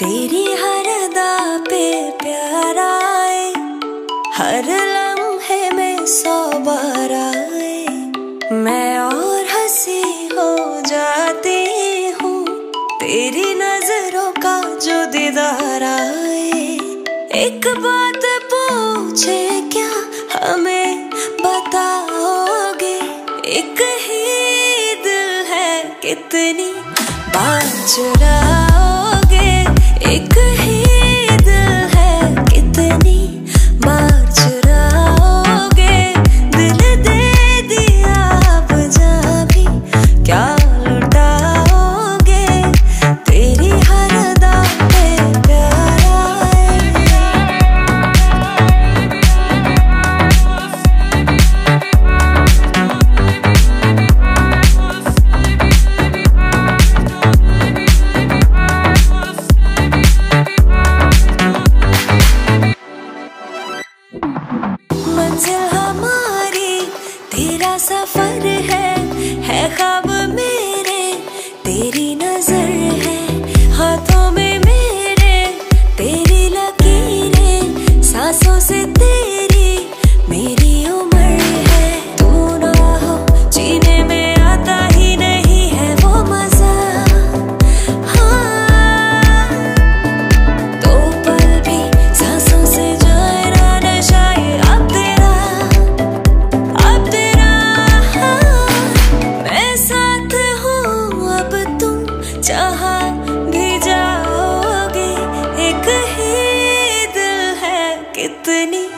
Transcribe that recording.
तेरी हर दा पे प्यार आए, हर लम्हे में सौ बार आए। मैं और हँसी हो जाती हूँ, तेरी नज़रों का जो दीदार आए। एक बात पूछे क्या हमें बताओगे? एक ही दिल है कितनी बाजरा हमारी तेरा सफ़र द्वि